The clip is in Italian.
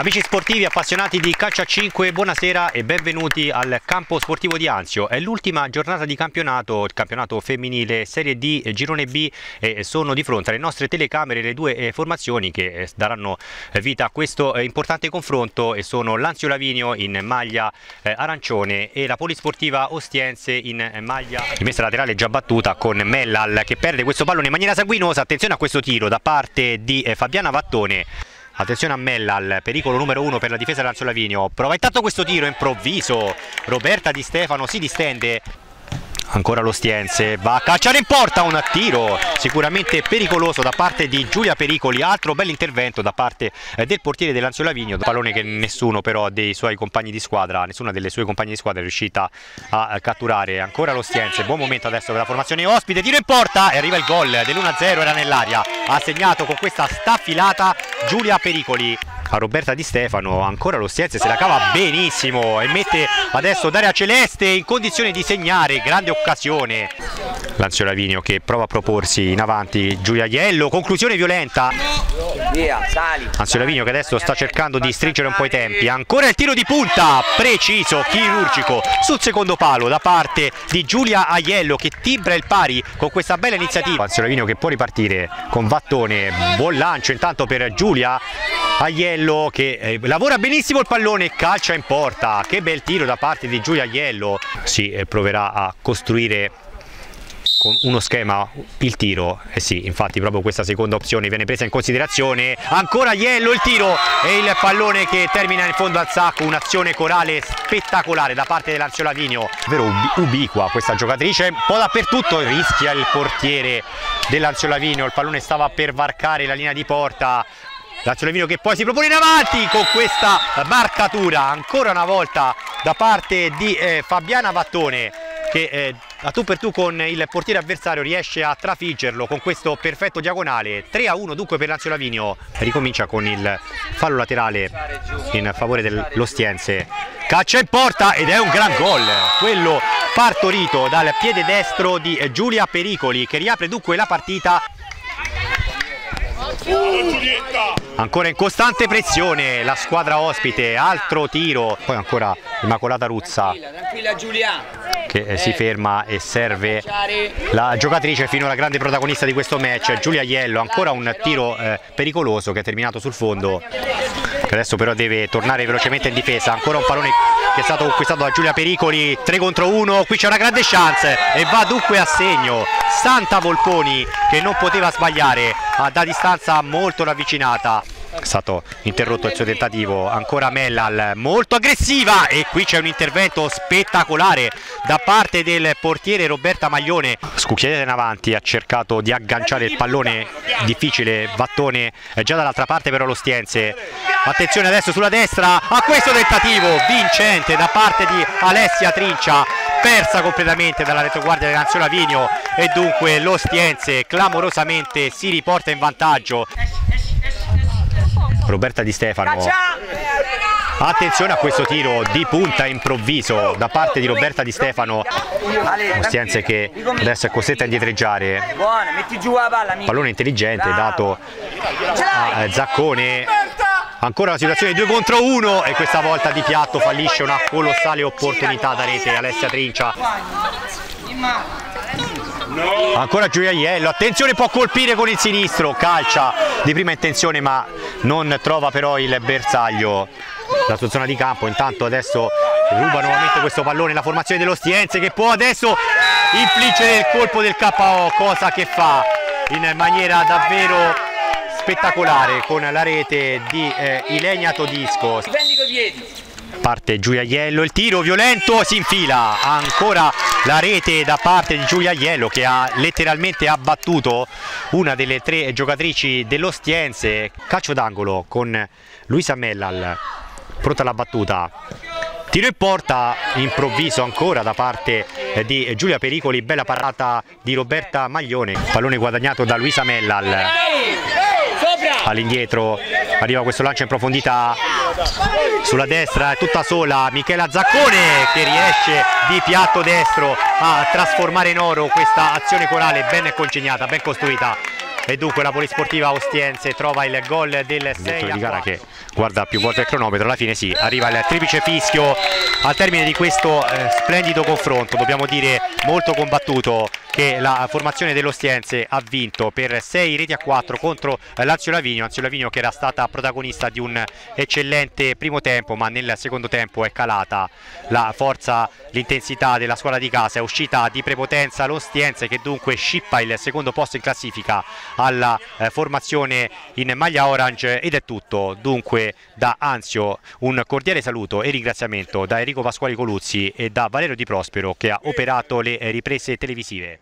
Amici sportivi appassionati di calcio a 5, buonasera e benvenuti al campo sportivo di Anzio. È l'ultima giornata di campionato, il campionato femminile Serie D e Girone B e sono di fronte alle nostre telecamere le due eh, formazioni che eh, daranno eh, vita a questo importante confronto e sono l'Anzio Lavinio in maglia arancione e la Polisportiva Ostiense in maglia rimessa laterale già battuta con Mellal che perde questo pallone in maniera sanguinosa. Attenzione a questo tiro da parte di Fabiana Vattone. Attenzione a Mella al pericolo numero uno per la difesa dell'Anzio Lavinio. Prova intanto questo tiro improvviso. Roberta Di Stefano si distende ancora lo Stiense va a cacciare in porta un tiro sicuramente pericoloso da parte di Giulia Pericoli. Altro bel intervento da parte eh, del portiere dell'Anzio Lavigno pallone che nessuno però dei suoi compagni di squadra nessuna delle sue compagne di squadra è riuscita a catturare. Ancora lo Stiense buon momento adesso per la formazione ospite tiro in porta e arriva il gol dell'1-0 era nell'aria. Ha segnato con questa staffilata Giulia Pericoli. A Roberta Di Stefano ancora lo Stiense se la cava benissimo e mette adesso Daria Celeste in condizione di segnare. Grande occasione. Lanzio Lavinio che prova a proporsi in avanti. Giulia Iello conclusione violenta Lanzio Lavinio che adesso sta cercando di stringere un po' i tempi. Ancora il tiro di punta preciso, chirurgico sul secondo palo da parte di Giulia Aiello che timbra il pari con questa bella iniziativa. Lanzio Lavinio che può ripartire con Vattone. Buon lancio intanto per Giulia Aiello che eh, lavora benissimo il pallone calcia in porta. Che bel tiro da parte di Giulia Aiello. Si eh, proverà a costruire con uno schema il tiro eh sì infatti proprio questa seconda opzione viene presa in considerazione. Ancora Iello il tiro e il pallone che termina in fondo al sacco un'azione corale spettacolare da parte dell'Anzio Lavinio davvero ubiqua questa giocatrice un po' dappertutto rischia il portiere dell'Anzio Lavinio il pallone stava per varcare la linea di porta Lazio che poi si propone in avanti con questa marcatura ancora una volta da parte di eh, Fabiana Vattone che eh, a tu per tu con il portiere avversario riesce a trafiggerlo con questo perfetto diagonale. 3 a 1 dunque per Lazio Lavinio. Ricomincia con il fallo laterale in favore dell'Ostiense caccia in porta ed è un gran gol. Quello partorito dal piede destro di Giulia Pericoli che riapre dunque la partita Ancora in costante pressione la squadra ospite, altro tiro, poi ancora Immacolata Ruzza che eh, si ferma e serve la giocatrice fino alla grande protagonista di questo match, Giulia Iello, ancora un tiro eh, pericoloso che è terminato sul fondo, che adesso però deve tornare velocemente in difesa, ancora un pallone che è stato conquistato da Giulia Pericoli. 3 contro 1 qui c'è una grande chance. E va dunque a segno. Santa Volponi che non poteva sbagliare da distanza molto ravvicinata è stato interrotto il suo tentativo. Ancora Mellal molto aggressiva. E qui c'è un intervento spettacolare da parte del portiere Roberta Maglione. Scucchietta in avanti ha cercato di agganciare il pallone. Difficile Vattone già dall'altra parte però lo Stiense attenzione adesso sulla destra a questo tentativo vincente da parte di Alessia Trincia persa completamente dalla retroguardia di Nanzio Lavinio. E dunque lo Stiense clamorosamente si riporta in vantaggio Roberta Di Stefano. Attenzione a questo tiro di punta improvviso da parte di Roberta Di Stefano. Ostiense che adesso è costretta a indietreggiare. Pallone intelligente dato a Zaccone. Ancora una situazione di 2 contro 1 e questa volta di piatto fallisce una colossale opportunità da rete Alessia Trincia ancora Giulia Iello attenzione può colpire con il sinistro. Calcia di prima intenzione ma non trova però il bersaglio. La sua zona di campo intanto adesso ruba nuovamente questo pallone. La formazione dello Stienze che può adesso infliggere il colpo del KO cosa che fa in maniera davvero spettacolare con la rete di eh, Ilenia Todisco parte Giulia Iello, il tiro violento si infila, ancora la rete da parte di Giulia Iello che ha letteralmente abbattuto una delle tre giocatrici dell'Ostiense, calcio d'angolo con Luisa Mellal, pronta alla battuta, tiro in porta improvviso ancora da parte di Giulia Pericoli, bella parata di Roberta Maglione, pallone guadagnato da Luisa Mellal all'indietro. Arriva questo lancio in profondità sulla destra è tutta sola. Michela Zaccone che riesce di piatto destro a trasformare in oro questa azione corale ben congegnata, ben costruita. E dunque la Polisportiva Ostiense trova il gol del 6 di gara che guarda più volte il cronometro alla fine sì arriva il triplice fischio al termine di questo eh, splendido confronto dobbiamo dire molto combattuto che la formazione dell'Ostiense ha vinto per 6 reti a 4 contro Lazio Lavinio, Lazio Lavinio che era stata protagonista di un eccellente primo tempo ma nel secondo tempo è calata la forza, l'intensità della squadra di casa, è uscita di prepotenza l'Ostiense che dunque scippa il secondo posto in classifica alla eh, formazione in maglia orange. Ed è tutto dunque da Anzio. Un cordiale saluto e ringraziamento da Enrico Pasquali Coluzzi e da Valerio Di Prospero che ha operato le riprese televisive.